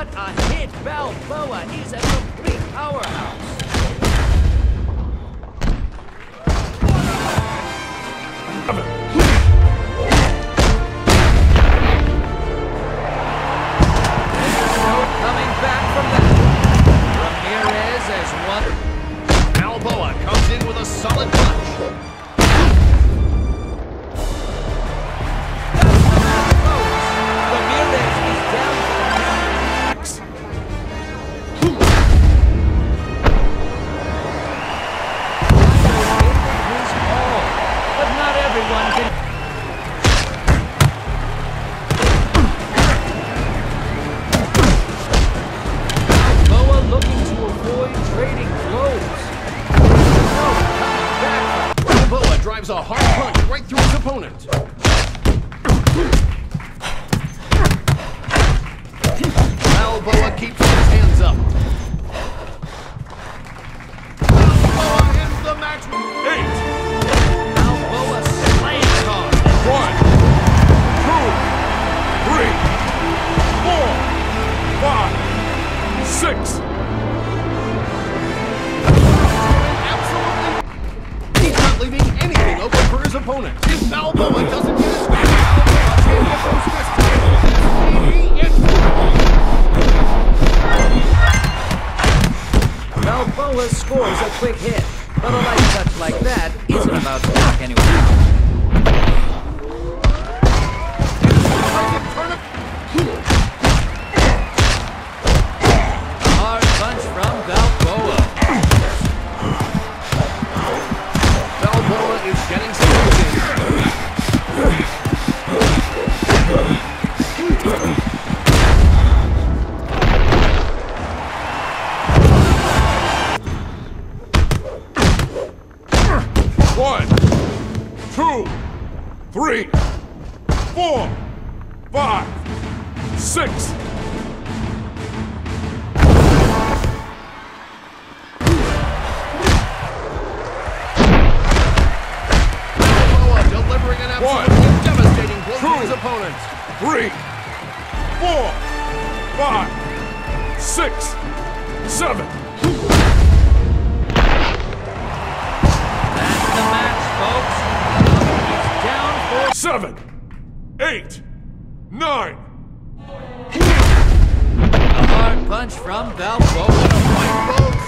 What a hit! Balboa is a complete powerhouse. Ramirez as one. Balboa comes in with a solid. Not everyone can. Balboa looking to avoid trading blows. Oh, no, coming drives a hard punch right through his opponent. Six. Absolutely. He's not leaving anything open for his opponent. If Balboa doesn't get his back, Balboa can't get those fists together. He Balboa scores a quick hit, but a light touch like that isn't about to knock anyone out. One, two, three, four, five, six. Balboa delivering an One, absolutely devastating blow to two. his opponent. three, four, five, six, seven. Seven, eight, nine. a hard punch from Balboa.